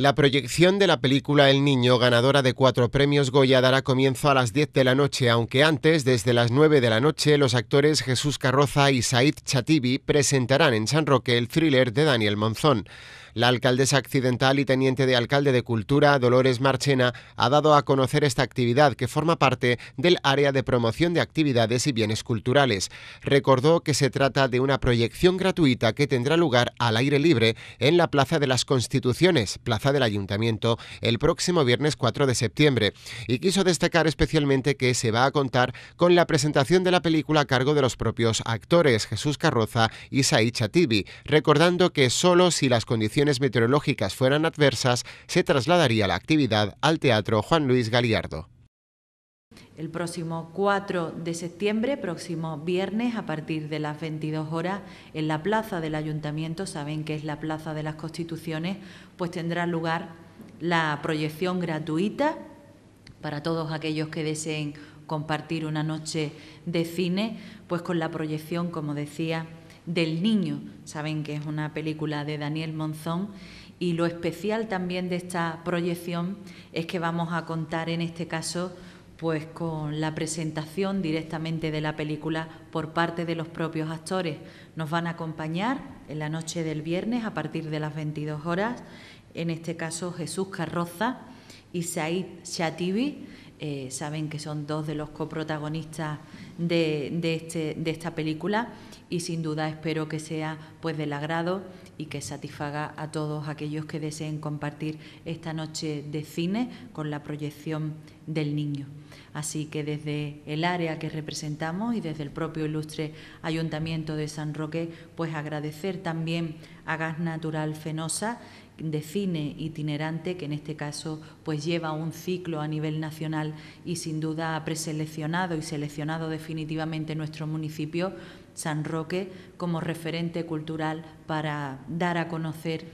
La proyección de la película El Niño, ganadora de cuatro premios Goya, dará comienzo a las 10 de la noche, aunque antes, desde las 9 de la noche, los actores Jesús Carroza y Said Chatibi presentarán en San Roque el thriller de Daniel Monzón. La alcaldesa accidental y teniente de alcalde de Cultura, Dolores Marchena, ha dado a conocer esta actividad que forma parte del área de promoción de actividades y bienes culturales. Recordó que se trata de una proyección gratuita que tendrá lugar al aire libre en la Plaza de las Constituciones, Plaza del Ayuntamiento, el próximo viernes 4 de septiembre. Y quiso destacar especialmente que se va a contar con la presentación de la película a cargo de los propios actores Jesús Carroza y Said Chatibi, recordando que solo si las condiciones meteorológicas fueran adversas, se trasladaría la actividad al Teatro Juan Luis Galiardo. El próximo 4 de septiembre, próximo viernes, a partir de las 22 horas, en la plaza del Ayuntamiento, saben que es la Plaza de las Constituciones, pues tendrá lugar la proyección gratuita para todos aquellos que deseen compartir una noche de cine, pues con la proyección, como decía, del Niño. Saben que es una película de Daniel Monzón y lo especial también de esta proyección es que vamos a contar en este caso pues con la presentación directamente de la película por parte de los propios actores. Nos van a acompañar en la noche del viernes a partir de las 22 horas, en este caso Jesús Carroza y Said Shatibi. Eh, saben que son dos de los coprotagonistas de, este, de esta película y sin duda espero que sea pues del agrado y que satisfaga a todos aquellos que deseen compartir esta noche de cine con la proyección del niño. Así que desde el área que representamos y desde el propio ilustre Ayuntamiento de San Roque, pues agradecer también a Gas Natural Fenosa de cine itinerante que en este caso pues lleva un ciclo a nivel nacional y sin duda ha preseleccionado y seleccionado definitivamente nuestro municipio San Roque como referente cultural para dar a conocer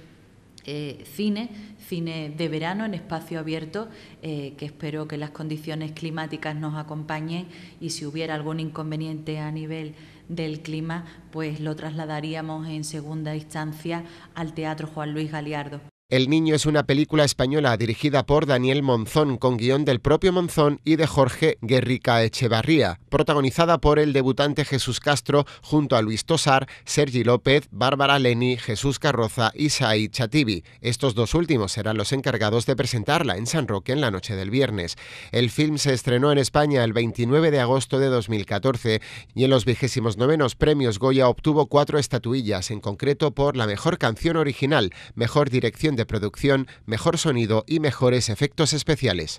eh, cine, cine de verano en espacio abierto, eh, que espero que las condiciones climáticas nos acompañen y si hubiera algún inconveniente a nivel del clima, pues lo trasladaríamos en segunda instancia al Teatro Juan Luis Galiardo. El Niño es una película española dirigida por Daniel Monzón, con guion del propio Monzón y de Jorge Guerrica Echevarría, protagonizada por el debutante Jesús Castro junto a Luis Tosar, Sergi López, Bárbara Leni, Jesús Carroza y Said Chatibi. Estos dos últimos serán los encargados de presentarla en San Roque en la noche del viernes. El film se estrenó en España el 29 de agosto de 2014 y en los vigésimos novenos premios Goya obtuvo cuatro estatuillas, en concreto por la mejor canción original, mejor dirección de producción, mejor sonido y mejores efectos especiales.